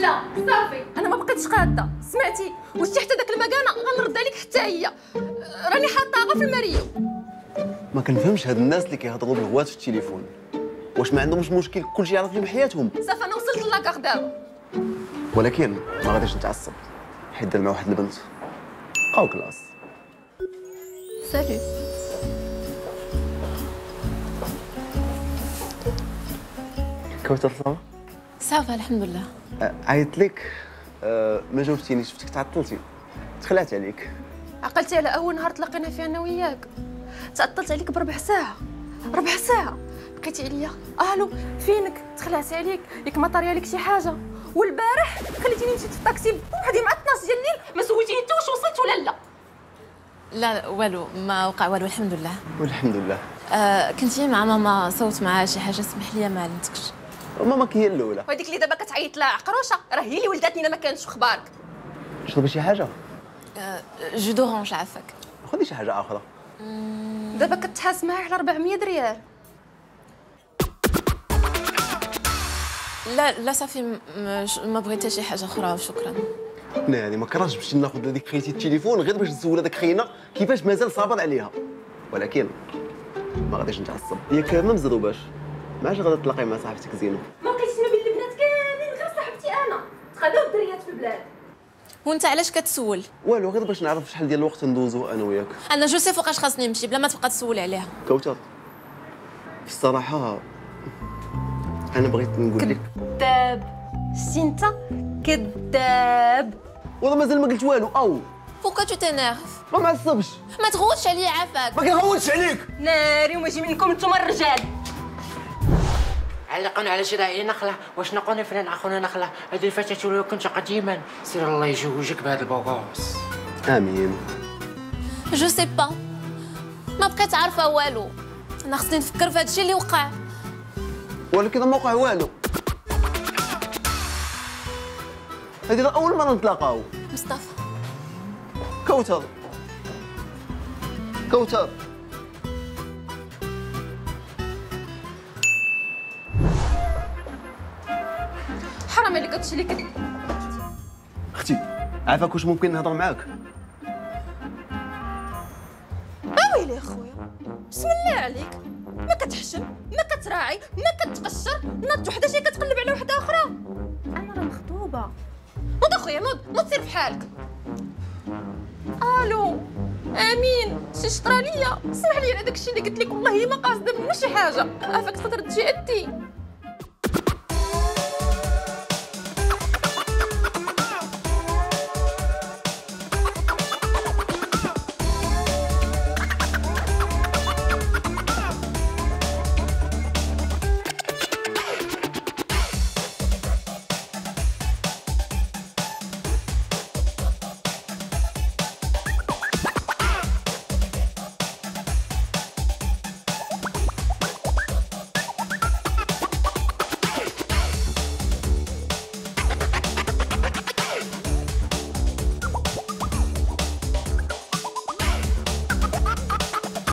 صافي. أنا ما بقيتش قادة. سمعتي؟ وشتي حتى داك المكانه غنرد عليك حتى هي. راني حاطاها في المريو ما كنفهمش هاد الناس اللي كيهضروا بالغوات في التليفون. واش ما عندهمش مشكل كلشي يعرف لي بحياتهم صافي أنا وصلت la gare دابا. ولكن ما غاديش نتعصب. حيت دار مع واحد البنت. بقاو كلاس سالي كوثر صافا صافا الحمد لله. أه، عيطت لك؟ أه، ما جاوبتينيش شفتك تعطلتي. تخلعت عليك. عقلتي على أول نهار تلاقينا فيه أنا وياك. تعطلت عليك بربع ساعة. ربع ساعة. بقيتي عليا. ألو فينك؟ تخلعت عليك. ياك ما طاري عليك شي حاجة. والبارح خليتيني مشيت في الطاكسي بوحدي مع 12 ديال الليل ما سولتيني انت واش وصلت ولا لا؟ لا والو ما وقع والو الحمد لله. والحمد لله. آه كنتي مع ماما صوت معها شي حاجة سمح لي ما علمتكش ماماك هي الأولى. وهذيك اللي دابا كتعيط لها. عقروشة راه هي اللي ولداتني الا ما كانش في أخبارك شربي شي حاجة؟ آه jus d'orange عافاك. خذي شي حاجة آخرى. دابا كتحاس معايا على 400 ريال. لا لا صافي ما بغيت حتى شي حاجة أخرى شكرا. أنا هذه ما كرهتش باش ناخذ هذيك خيتي التليفون غير باش نسول هذاك خينا. كيفاش؟ مازال صابر عليها. ولكن ما غاديش نتعصب. هي كامله مزروباش ما عادش غادا تلاقي مع صاحبتك زينو ما بقيتش ما بين البنات كاملين غير صاحبتي أنا. تخداو الدريات في البلاد. وأنت علاش كتسول؟ والو غير باش نعرف شحال ديال الوقت ندوزو أنا وياك. أنا جو سي فوقاش خاصني نمشي بلا ما تبقى تسول عليها. كوثر في الصراحه أنا بغيت نقول لك. كذاب. شتي انت كذاب. والله مازال ما قلت والو. أو. pourquoi tu t'énerves ما معصبش. ما تغوتش عليا عافاك. ما كنغوتش عليك. ناري وما يجي منكم نتوما الرجال. علقنا على شراء نخلة؟ واش نقول فلان أخونا نخلة. هذه الفتاة لو كنت قديما. سير الله يزوجك بهذا ال beau gosse آمين. je sais pas ما بقيت عارفة والو. أنا خصني نفكر في هادشي اللي وقع. ولكن ما وقع والو. هذه أول مرة نتلاقاو. مصطفى. كوثر. كوثر. حرام اللي كدير أختي عافاك واش ممكن نهضر معاك؟ ويلي أخويا. بسم الله عليك. ما كتحشم ما كتراعي ما كتقشر ناض وحدة شي كتقلب على وحدة أخرى. أنا راه مخطوبة. نوض أخويا نوض نوض سير في حالك. ألو آمين. شي شطره ليا سمح لي على داكشي اللي قلت لك. والله ما قاصدة منه شي حاجة. عافاك تقدر تجي أنتي.